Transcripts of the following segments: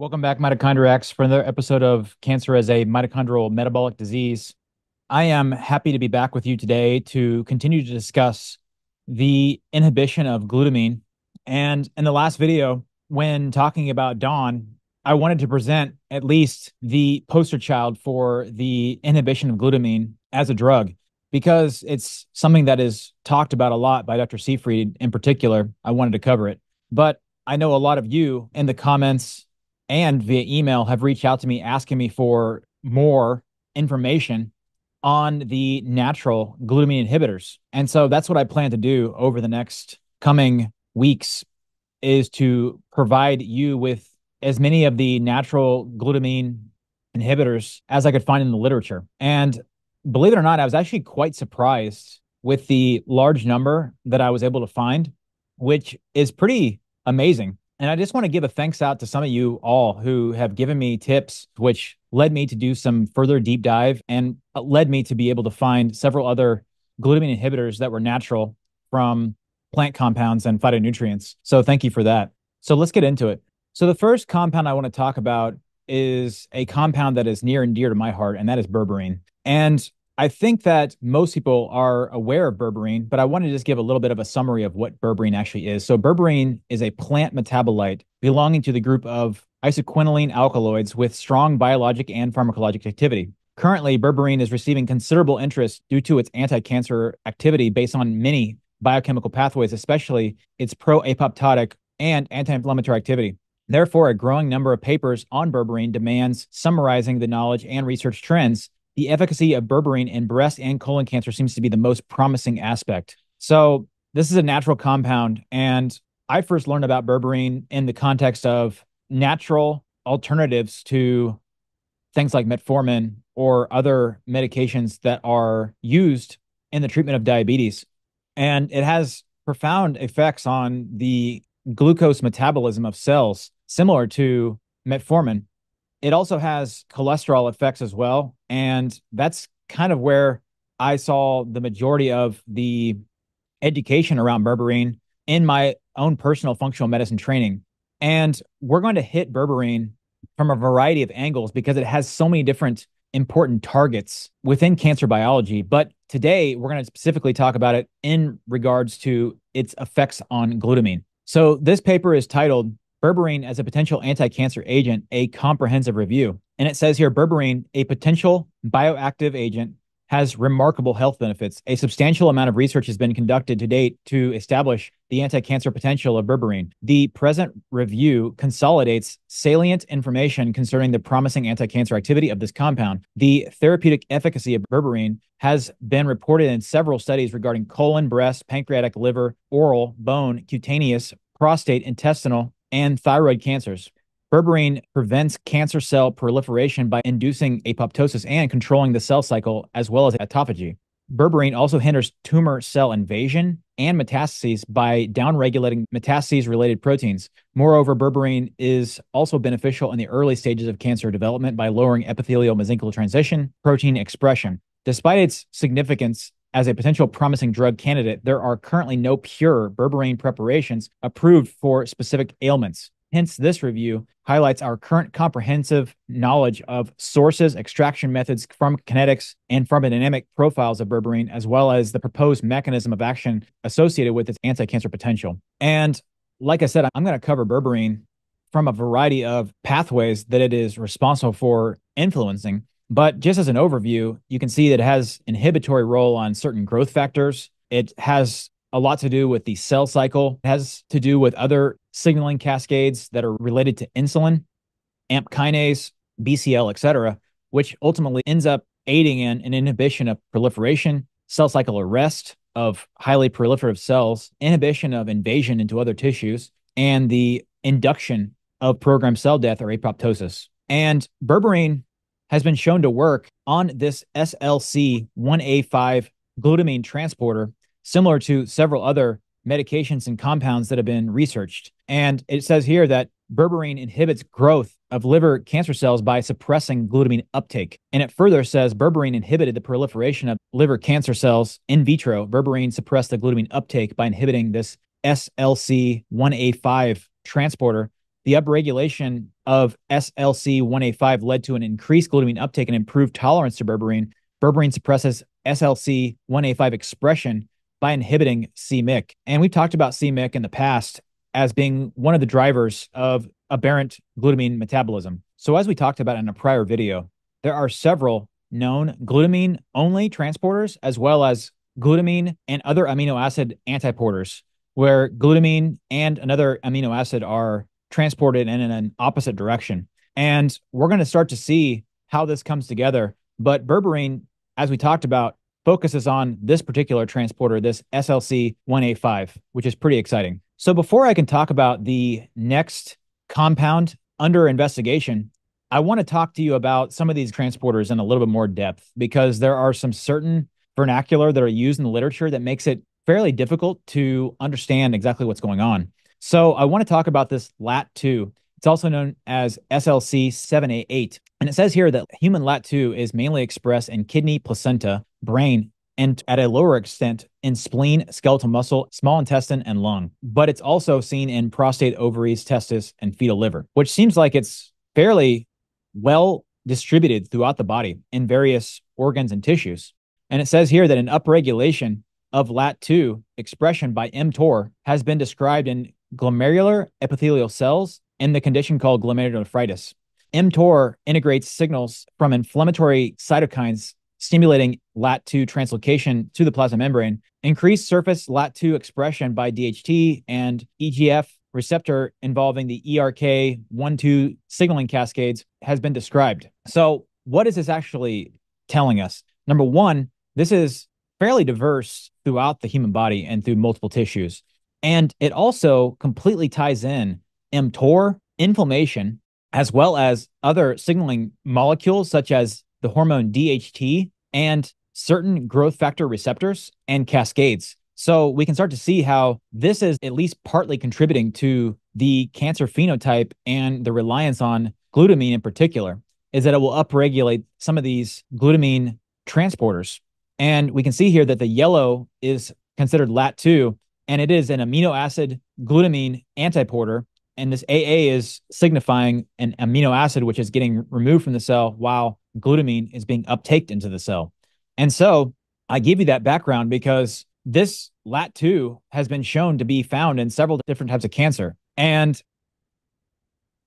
Welcome back, mitochondriacs, for another episode of Cancer as a Mitochondrial Metabolic Disease. I am happy to be back with you today to continue to discuss the inhibition of glutamine. And in the last video, when talking about DON, I wanted to present at least the poster child for the inhibition of glutamine as a drug because it's something that is talked about a lot by Dr. Seyfried in particular. I wanted to cover it. But I know a lot of you in the comments and via email have reached out to me asking me for more information on the natural glutamine inhibitors. And so that's what I plan to do over the next coming weeks is to provide you with as many of the natural glutamine inhibitors as I could find in the literature. And believe it or not, I was actually quite surprised with the large number that I was able to find, which is pretty amazing. And I just want to give a thanks out to some of you all who have given me tips, which led me to do some further deep dive and uh, led me to be able to find several other glutamine inhibitors that were natural from plant compounds and phytonutrients. So thank you for that. So let's get into it. So the first compound I want to talk about is a compound that is near and dear to my heart, and that is berberine. And I think that most people are aware of berberine, but I want to just give a little bit of a summary of what berberine actually is. So, berberine is a plant metabolite belonging to the group of isoquinoline alkaloids with strong biologic and pharmacologic activity. Currently, berberine is receiving considerable interest due to its anti cancer activity based on many biochemical pathways, especially its pro apoptotic and anti inflammatory activity. Therefore, a growing number of papers on berberine demands summarizing the knowledge and research trends the efficacy of berberine in breast and colon cancer seems to be the most promising aspect. So, this is a natural compound. And I first learned about berberine in the context of natural alternatives to things like metformin or other medications that are used in the treatment of diabetes. And it has profound effects on the glucose metabolism of cells, similar to metformin. It also has cholesterol effects as well. And that's kind of where I saw the majority of the education around berberine in my own personal functional medicine training. And we're going to hit berberine from a variety of angles because it has so many different important targets within cancer biology. But today, we're going to specifically talk about it in regards to its effects on glutamine. So, this paper is titled berberine as a potential anti-cancer agent, a comprehensive review. And it says here berberine, a potential bioactive agent, has remarkable health benefits. A substantial amount of research has been conducted to date to establish the anti-cancer potential of berberine. The present review consolidates salient information concerning the promising anti-cancer activity of this compound. The therapeutic efficacy of berberine has been reported in several studies regarding colon, breast, pancreatic, liver, oral, bone, cutaneous, prostate, intestinal, and thyroid cancers. Berberine prevents cancer cell proliferation by inducing apoptosis and controlling the cell cycle, as well as autophagy. Berberine also hinders tumor cell invasion and metastases by downregulating metastases related proteins. Moreover, berberine is also beneficial in the early stages of cancer development by lowering epithelial mesenchymal transition protein expression. Despite its significance as a potential promising drug candidate, there are currently no pure berberine preparations approved for specific ailments. Hence, this review highlights our current comprehensive knowledge of sources, extraction methods, pharmacokinetics, and pharmacodynamic profiles of berberine, as well as the proposed mechanism of action associated with its anti cancer potential. And like I said, I'm going to cover berberine from a variety of pathways that it is responsible for influencing. But just as an overview, you can see that it has inhibitory role on certain growth factors. It has a lot to do with the cell cycle. It has to do with other signaling cascades that are related to insulin, AMP kinase, BCL, etc., which ultimately ends up aiding in an inhibition of proliferation, cell cycle arrest of highly proliferative cells, inhibition of invasion into other tissues, and the induction of programmed cell death or apoptosis. And berberine has been shown to work on this SLC 1A5 glutamine transporter, similar to several other medications and compounds that have been researched. And it says here that berberine inhibits growth of liver cancer cells by suppressing glutamine uptake. And it further says berberine inhibited the proliferation of liver cancer cells in vitro. Berberine suppressed the glutamine uptake by inhibiting this SLC1A5 transporter the upregulation of SLC1A5 led to an increased glutamine uptake and improved tolerance to berberine. Berberine suppresses SLC1A5 expression by inhibiting c-Myc. And we've talked about c-Myc in the past as being one of the drivers of aberrant glutamine metabolism. So, as we talked about in a prior video, there are several known glutamine only transporters, as well as glutamine and other amino acid antiporters, where glutamine and another amino acid are transported in an opposite direction. And we're going to start to see how this comes together. But berberine, as we talked about, focuses on this particular transporter, this SLC 1A5, which is pretty exciting. So before I can talk about the next compound under investigation, I want to talk to you about some of these transporters in a little bit more depth because there are some certain vernacular that are used in the literature that makes it fairly difficult to understand exactly what's going on. So I want to talk about this LAT2. It's also known as SLC7A8. And it says here that human LAT2 is mainly expressed in kidney, placenta, brain, and at a lower extent in spleen, skeletal muscle, small intestine, and lung. But it's also seen in prostate, ovaries, testis, and fetal liver, which seems like it's fairly well distributed throughout the body in various organs and tissues. And it says here that an upregulation of LAT2 expression by mTOR has been described in glomerular epithelial cells in the condition called glomerulonephritis. mTOR integrates signals from inflammatory cytokines stimulating LAT2 translocation to the plasma membrane, increased surface LAT2 expression by DHT and EGF receptor involving the ERK1-2 signaling cascades has been described. So, what is this actually telling us? Number one, this is fairly diverse throughout the human body and through multiple tissues. And it also completely ties in mTOR, inflammation, as well as other signaling molecules such as the hormone DHT and certain growth factor receptors and cascades. So we can start to see how this is at least partly contributing to the cancer phenotype and the reliance on glutamine in particular, is that it will upregulate some of these glutamine transporters. And we can see here that the yellow is considered LAT2, and it is an amino acid glutamine antiporter. And this AA is signifying an amino acid which is getting removed from the cell while glutamine is being uptaked into the cell. And so I give you that background because this LAT2 has been shown to be found in several different types of cancer. And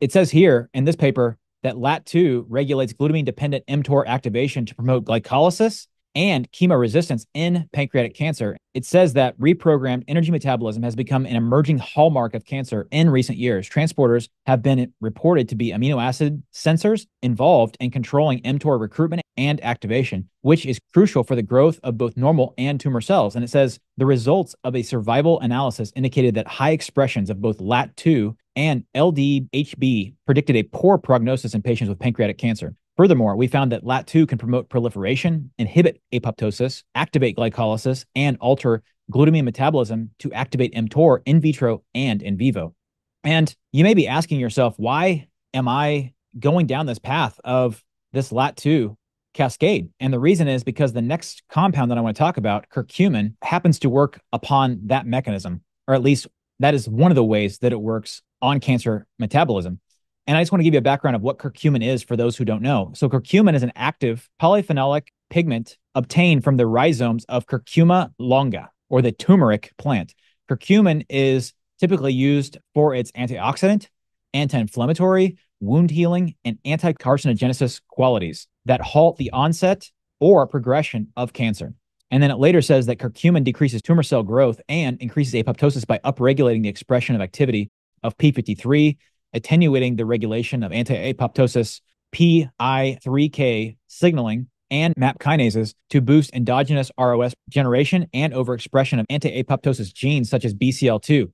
it says here in this paper that LAT2 regulates glutamine dependent mTOR activation to promote glycolysis and chemoresistance in pancreatic cancer. It says that reprogrammed energy metabolism has become an emerging hallmark of cancer in recent years. Transporters have been reported to be amino acid sensors involved in controlling mTOR recruitment and activation, which is crucial for the growth of both normal and tumor cells. And it says the results of a survival analysis indicated that high expressions of both LAT2 and LDHB predicted a poor prognosis in patients with pancreatic cancer. Furthermore, we found that LAT2 can promote proliferation, inhibit apoptosis, activate glycolysis, and alter glutamine metabolism to activate mTOR in vitro and in vivo. And you may be asking yourself, why am I going down this path of this LAT2 cascade? And the reason is because the next compound that I want to talk about, curcumin, happens to work upon that mechanism, or at least that is one of the ways that it works on cancer metabolism. And I just want to give you a background of what curcumin is for those who don't know. So, curcumin is an active polyphenolic pigment obtained from the rhizomes of Curcuma longa, or the turmeric plant. Curcumin is typically used for its antioxidant, anti inflammatory, wound healing, and anti carcinogenesis qualities that halt the onset or progression of cancer. And then it later says that curcumin decreases tumor cell growth and increases apoptosis by upregulating the expression of activity of P53, attenuating the regulation of anti-apoptosis PI3K signaling and MAP kinases to boost endogenous ROS generation and overexpression of anti-apoptosis genes such as BCL2.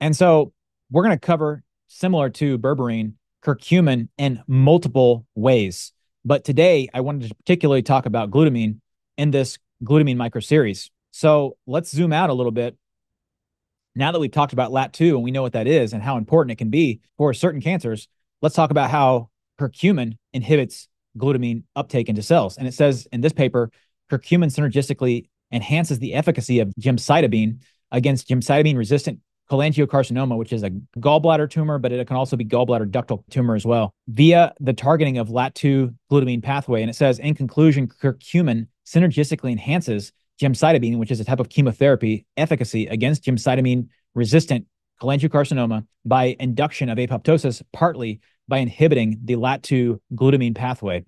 And so we're going to cover similar to berberine curcumin in multiple ways. But today I wanted to particularly talk about glutamine in this glutamine micro series. So let's zoom out a little bit now that we've talked about LAT2 and we know what that is and how important it can be for certain cancers, let's talk about how curcumin inhibits glutamine uptake into cells. And it says in this paper, curcumin synergistically enhances the efficacy of gemcitabine against gemcitabine resistant cholangiocarcinoma, which is a gallbladder tumor, but it can also be gallbladder ductal tumor as well, via the targeting of LAT2 glutamine pathway. And it says, in conclusion, curcumin synergistically enhances gemcitabine, which is a type of chemotherapy, efficacy against gemcitabine resistant cholangiocarcinoma by induction of apoptosis, partly by inhibiting the LAT2 glutamine pathway.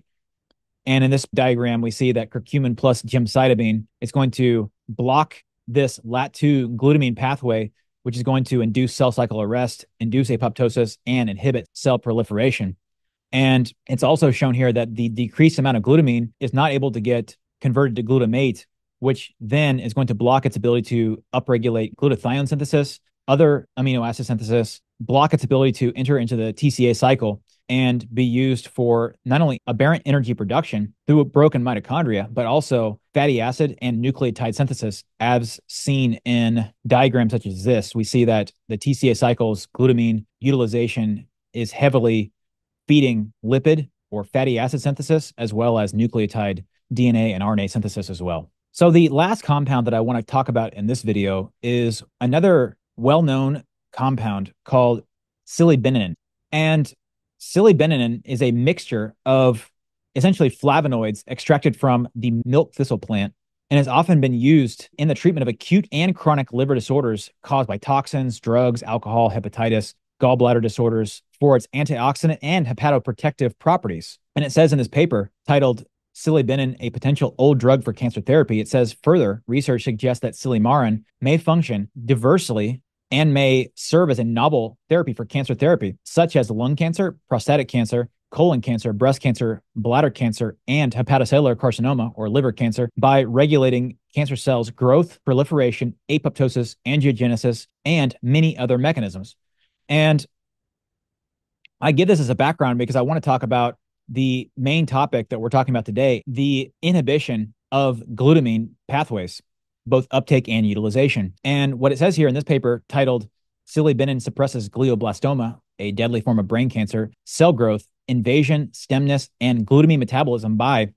And in this diagram, we see that curcumin plus gemcitabine is going to block this LAT2 glutamine pathway, which is going to induce cell cycle arrest, induce apoptosis, and inhibit cell proliferation. And it's also shown here that the decreased amount of glutamine is not able to get converted to glutamate, which then is going to block its ability to upregulate glutathione synthesis, other amino acid synthesis, block its ability to enter into the TCA cycle, and be used for not only aberrant energy production through a broken mitochondria, but also fatty acid and nucleotide synthesis, as seen in diagrams such as this. We see that the TCA cycle's glutamine utilization is heavily feeding lipid or fatty acid synthesis, as well as nucleotide DNA and RNA synthesis as well. So the last compound that I want to talk about in this video is another well-known compound called silibininin. And silibininin is a mixture of essentially flavonoids extracted from the milk thistle plant and has often been used in the treatment of acute and chronic liver disorders caused by toxins, drugs, alcohol, hepatitis, gallbladder disorders for its antioxidant and hepatoprotective properties. And it says in this paper titled Silibinin, a potential old drug for cancer therapy, it says further research suggests that silymarin may function diversely and may serve as a novel therapy for cancer therapy, such as lung cancer, prostatic cancer, colon cancer, breast cancer, bladder cancer, and hepatocellular carcinoma or liver cancer by regulating cancer cells' growth, proliferation, apoptosis, angiogenesis, and many other mechanisms. And I give this as a background because I want to talk about the main topic that we're talking about today the inhibition of glutamine pathways both uptake and utilization. And what it says here in this paper titled Silibinin suppresses glioblastoma, a deadly form of brain cancer, cell growth, invasion, stemness, and glutamine metabolism by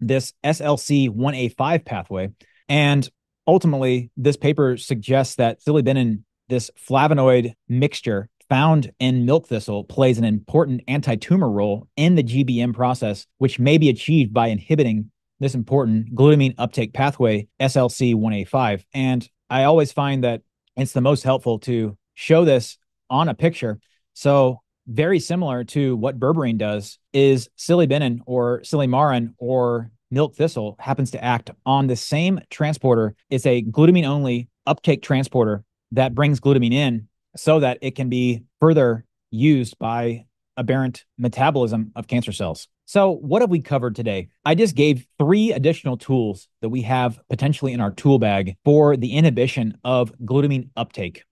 this SLC1A5 pathway. And ultimately, this paper suggests that silibinin, this flavonoid mixture found in milk thistle, plays an important anti tumor role in the GBM process, which may be achieved by inhibiting this important glutamine uptake pathway, SLC1A5. And I always find that it's the most helpful to show this on a picture. So, very similar to what berberine does is silibinin or silymarin or milk thistle happens to act on the same transporter. It's a glutamine only uptake transporter that brings glutamine in so that it can be further used by aberrant metabolism of cancer cells. So, what have we covered today? I just gave three additional tools that we have potentially in our tool bag for the inhibition of glutamine uptake.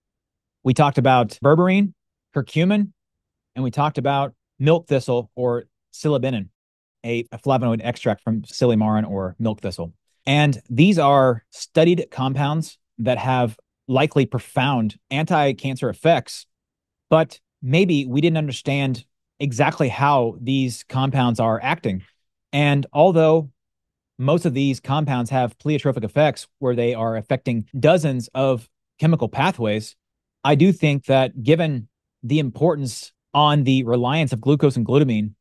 We talked about berberine, curcumin, and we talked about milk thistle or silibinin, a, flavonoid extract from silymarin or milk thistle. And these are studied compounds that have likely profound anti cancer effects, but maybe we didn't understand exactly how these compounds are acting. And although most of these compounds have pleiotropic effects where they are affecting dozens of chemical pathways, I do think that given the importance on the reliance of glucose and glutamine,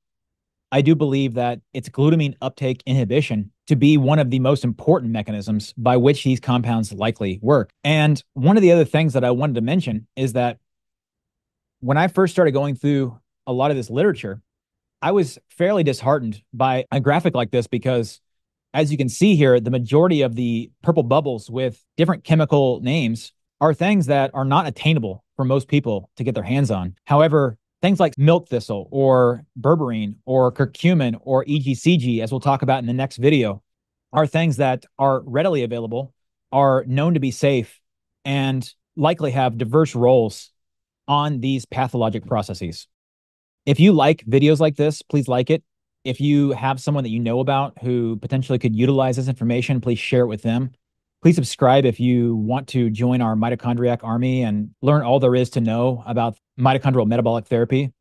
I do believe that it's glutamine uptake inhibition to be one of the most important mechanisms by which these compounds likely work. And one of the other things that I wanted to mention is that when I first started going through a lot of this literature, I was fairly disheartened by a graphic like this because, as you can see here, the majority of the purple bubbles with different chemical names are things that are not attainable for most people to get their hands on. However, things like milk thistle or berberine or curcumin or EGCG, as we'll talk about in the next video, are things that are readily available, are known to be safe, and likely have diverse roles on these pathologic processes. If you like videos like this, please like it. If you have someone that you know about who potentially could utilize this information, please share it with them. Please subscribe if you want to join our mitochondriac army and learn all there is to know about mitochondrial metabolic therapy.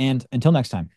And until next time.